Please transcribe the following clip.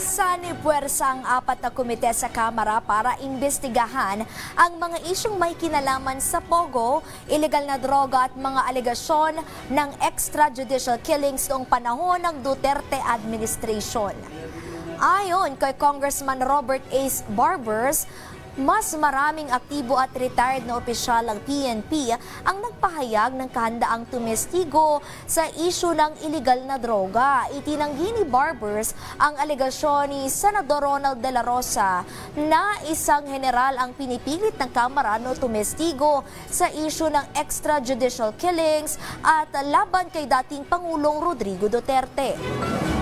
Sanipuwersa ang apat na komite sa Kamara para imbestigahan ang mga isyong may kinalaman sa Pogo, ilegal na droga at mga alegasyon ng extrajudicial killings noong panahon ng Duterte administration. Ayon kay Congressman Robert Ace Barbers, mas maraming aktibo at retired na opisyal ng PNP ang nagpahayag ng kahandaang tumestigo sa isyu ng iligal na droga. Itinanggi ni Barbers ang alegasyon ni Senador Ronald De La Rosa na isang general ang pinipilit ng Kamara no tumestigo sa isyu ng extrajudicial killings at laban kay dating Pangulong Rodrigo Duterte.